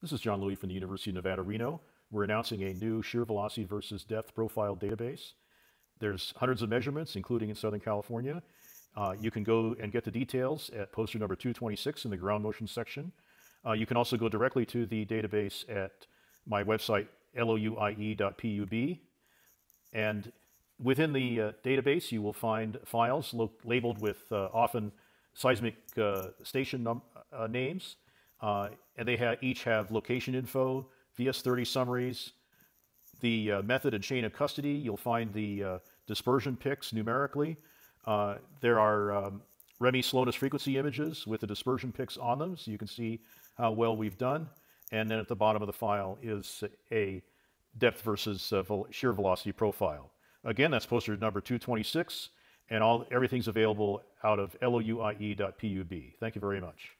This is John Louie from the University of Nevada, Reno. We're announcing a new shear velocity versus depth profile database. There's hundreds of measurements, including in Southern California. Uh, you can go and get the details at poster number 226 in the ground motion section. Uh, you can also go directly to the database at my website, louie.pub. And within the uh, database, you will find files labeled with uh, often seismic uh, station uh, names. Uh, and they each have location info, VS30 summaries, the uh, method and chain of custody. You'll find the uh, dispersion picks numerically. Uh, there are um, ReMi slowness frequency images with the dispersion picks on them, so you can see how well we've done. And then at the bottom of the file is a depth versus uh, shear velocity profile. Again, that's poster number 226, and all everything's available out of louie.pub. Thank you very much.